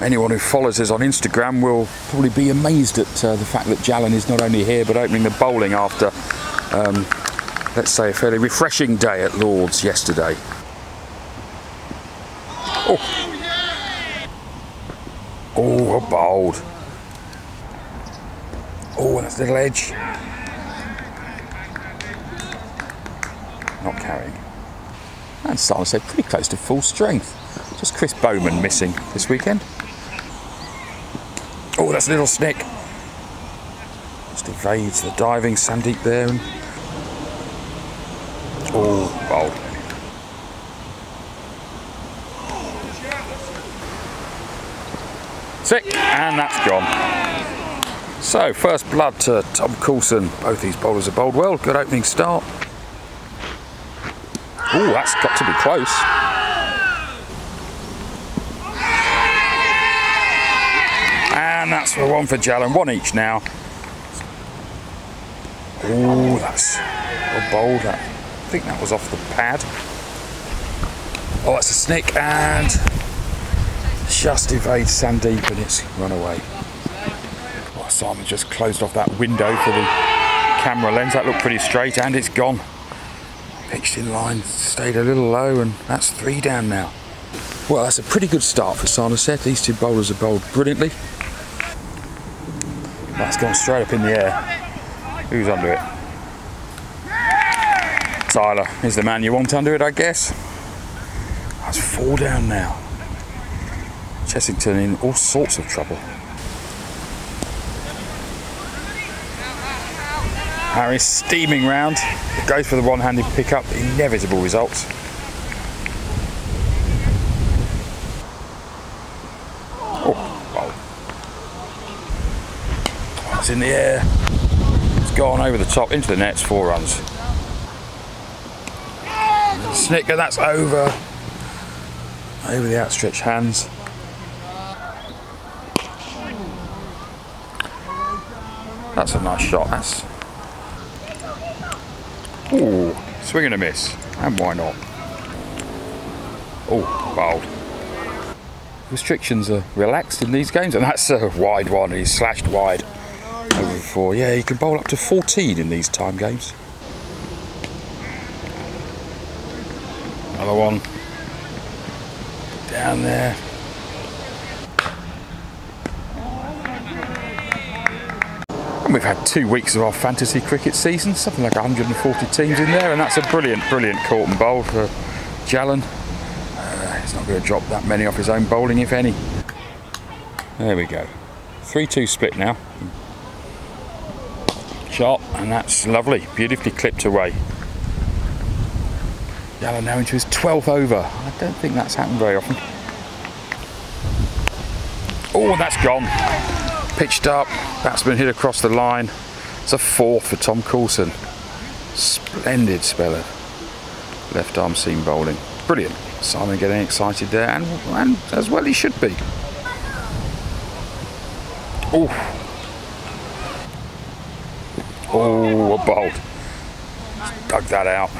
Anyone who follows us on Instagram will probably be amazed at uh, the fact that Jalan is not only here but opening the bowling after, um, let's say, a fairly refreshing day at Lords yesterday. Oh, oh a bowled. Oh, that's a little edge. Not carrying. And Sanderstead pretty close to full strength. Just Chris Bowman missing this weekend. Oh, that's a little snick. Just evades the diving Sandeep there. And... Oh, bowled. Sick, and that's gone. So, first blood to Tom Coulson. Both these bowlers are bowled well. Good opening start. Oh, that's got to be close. And that's for one for Jalan. One each now. Oh, that's a. That, I think that was off the pad. Oh, that's a snick and just evades Sandeep and it's run away. Oh, Simon just closed off that window for the camera lens. That looked pretty straight and it's gone. Pitched in line, stayed a little low and that's three down now. Well, that's a pretty good start for Sanderstead. These two bowlers have bowled brilliantly. That's gone straight up in the air. Who's under it? Tyler is the man you want under it, I guess. That's four down now. Chessington in all sorts of trouble. Harris steaming round, goes for the one-handed pickup, inevitable results. In the air. It's gone over the top into the nets, four runs. Snicker, that's over. Over the outstretched hands. That's a nice shot. That's. Ooh, swing and a miss. And why not? Oh, bowled. Restrictions are relaxed in these games, and that's a wide one. He's slashed wide Yeah, you can bowl up to 14 in these time games. Another one. Down there. And we've had two weeks of our fantasy cricket season, something like 140 teams in there, and that's a brilliant, brilliant caught and bowl for Jalan. Uh, he's not going to drop that many off his own bowling, if any. There we go. 3-2 split now shot and that's lovely, beautifully clipped away. Yellow now into his 12th over. I don't think that's happened very often. Oh, that's gone. Pitched up, batsman hit across the line. It's a fourth for Tom Coulson. Splendid spell of left arm seam bowling. Brilliant. Simon getting excited there, and, and as well he should be. Oh, Oh, a bolt. Dug that out.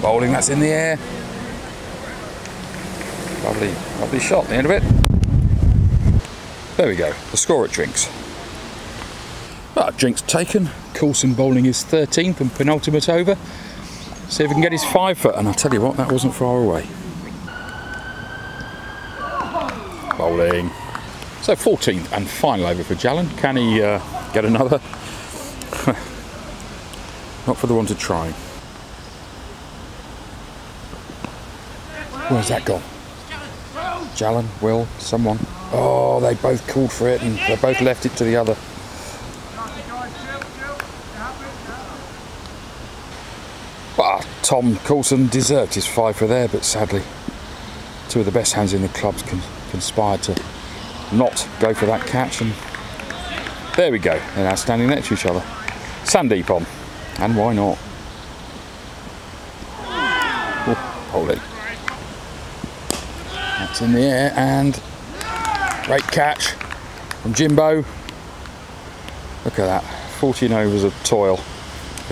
Bowling, that's in the air. Lovely, lovely shot, the end of it. There we go, the score at Drinks. Well, Drinks taken. Coulson bowling his 13th and penultimate over. See if he can get his five foot, and I'll tell you what, that wasn't far away. Bowling. So 14th and final over for Jalan. Can he uh, get another? Not for the one to try. Where's that gone? Jalan, Will, someone. Oh, they both called for it and they both left it to the other. Ah, Tom Coulson deserved his five for there, but sadly, two of the best hands in the clubs con conspired to not go for that catch, and there we go. They're now standing next to each other. Sandeep on. And why not? Oh, hold it. That's in the air and great catch from Jimbo. Look at that. 14 overs of toil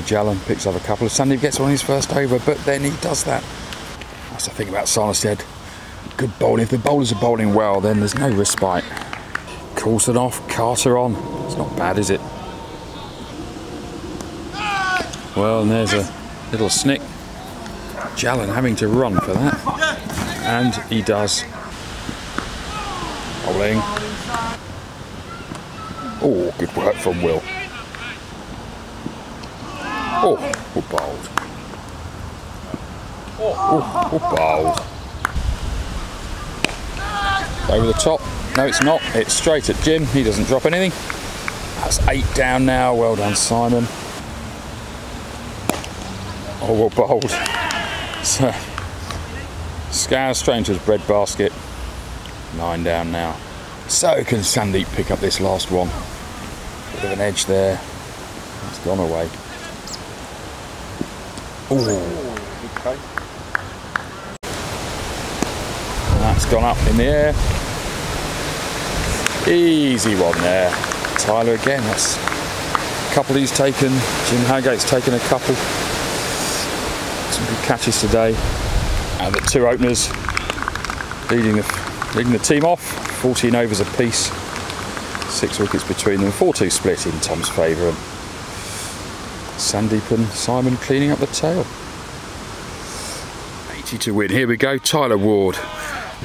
Jalan. Picks up a couple. Of Sandeep gets on his first over, but then he does that. That's the thing about Sanderstead. good bowling. If the bowlers are bowling well, then there's no respite. Coulson off, Carter on. It's not bad, is it? Well, and there's a little snick. Jallan having to run for that. And he does. Bowling. Oh, good work from Will. Oh, oh bowled. Oh, oh, bowled. Over the top. No, it's not. It's straight at Jim. He doesn't drop anything. That's eight down now. Well done, Simon. Oh, well bowled. So, Scour Stranger's bread basket. Nine down now. So can Sandeep pick up this last one? Bit of an edge there. It's gone away. Oh, Okay. that's gone up in the air. Easy one there. Tyler again. That's a couple he's taken. Jim Haggate's taken a couple. Some good catches today. And the two openers leading the, leading the team off. 14 overs apiece. Six wickets between them. 4-2 split in Tom's favour. And Sandeep and Simon cleaning up the tail. 80 to win. Here we go. Tyler Ward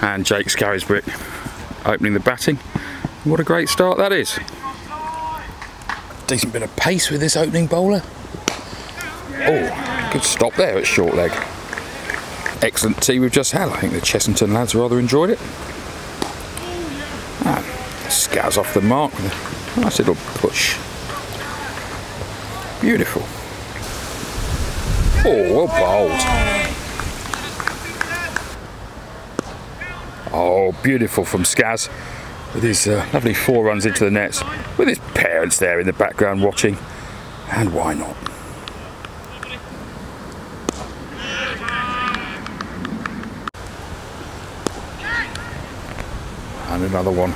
and Jake Scarisbrick opening the batting. What a great start that is. Decent bit of pace with this opening bowler. Oh, good stop there at short leg. Excellent tea we've just had. I think the Chessington lads rather enjoyed it. Ah, Scars off the mark with a nice little push. Beautiful. Oh, well bowled. Oh, beautiful from Skaz with his uh, lovely four runs into the nets, with his parents there in the background watching. And why not? And another one.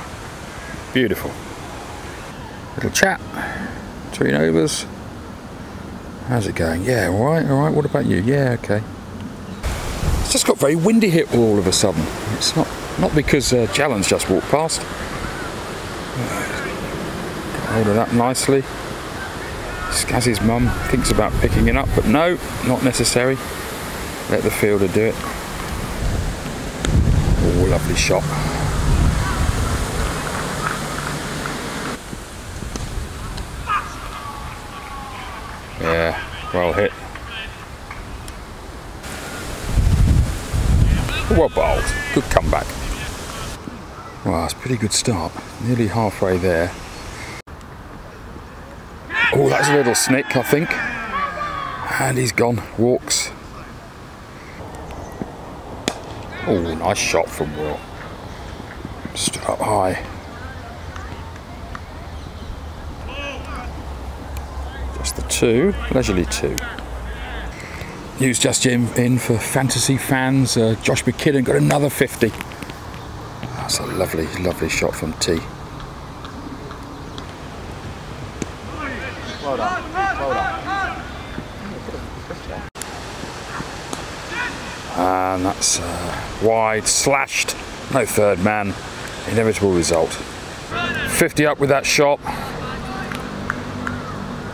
Beautiful. Little chat between overs. How's it going? Yeah, all right, all right. What about you? Yeah, okay. It's just got very windy here all of a sudden. It's not not because uh, Jallan's just walked past. Hold it up nicely. Skazzy's mum thinks about picking it up, but no, not necessary. Let the fielder do it. Oh, lovely shot. Yeah, well hit. Well bowled. Good comeback. Wow, it's a pretty good start. Nearly halfway there. Oh, that's a little snick, I think. And he's gone. Walks. Oh, nice shot from Will. Stood up high. Just the two, leisurely two. News just in, in for fantasy fans. Uh, Josh McKinnon got another 50. That's a lovely, lovely shot from T. Well done. Well done. And that's uh, wide, slashed. No third man. Inevitable result. 50 up with that shot.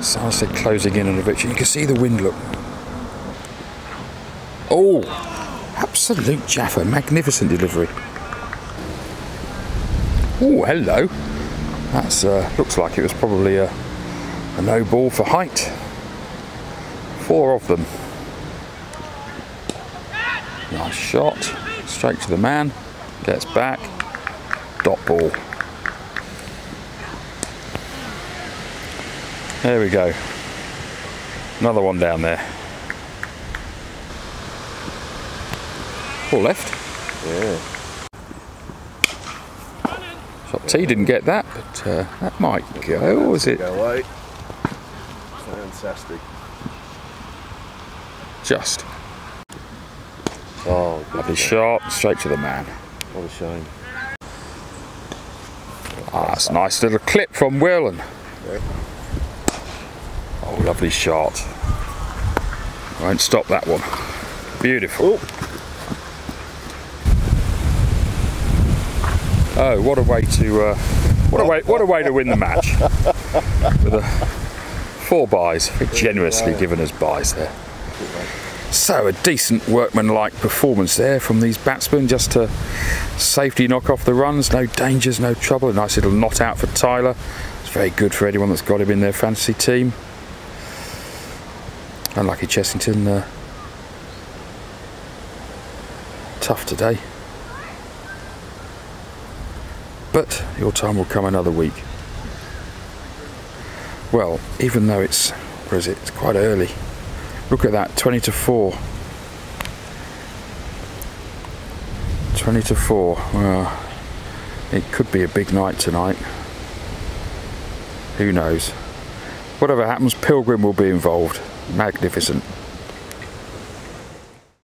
Sanderstead closing in on a victory. You can see the wind look. Oh, absolute Jaffa. Magnificent delivery. Oh, hello. That's uh, looks like it was probably a, a no ball for height. Four of them. Nice shot. Straight to the man. Gets back. Dot ball. There we go. Another one down there. Or left. Yeah. T didn't get that, but uh, that might go. Or was it Go away. Fantastic. just? Oh, Lovely shot. Straight to the man. What a shame. Ah, that's a nice little clip from Will. And, Yeah. oh, lovely shot. Won't stop that one. Beautiful. Oh, what a way to uh, what a way what a way to win the match with a four buys, generously given us buys there. So a decent workmanlike performance there from these batsmen, just to safety knock off the runs, no dangers, no trouble. A nice little not out for Tyler. It's very good for anyone that's got him in their fantasy team. Unlucky Chessington, uh, tough today. But your time will come another week. Well, even though it's, where is it? It's quite early. Look at that, 20 to 4. 20 to 4. Well, it could be a big night tonight. Who knows? Whatever happens, Pilgrim will be involved. Magnificent.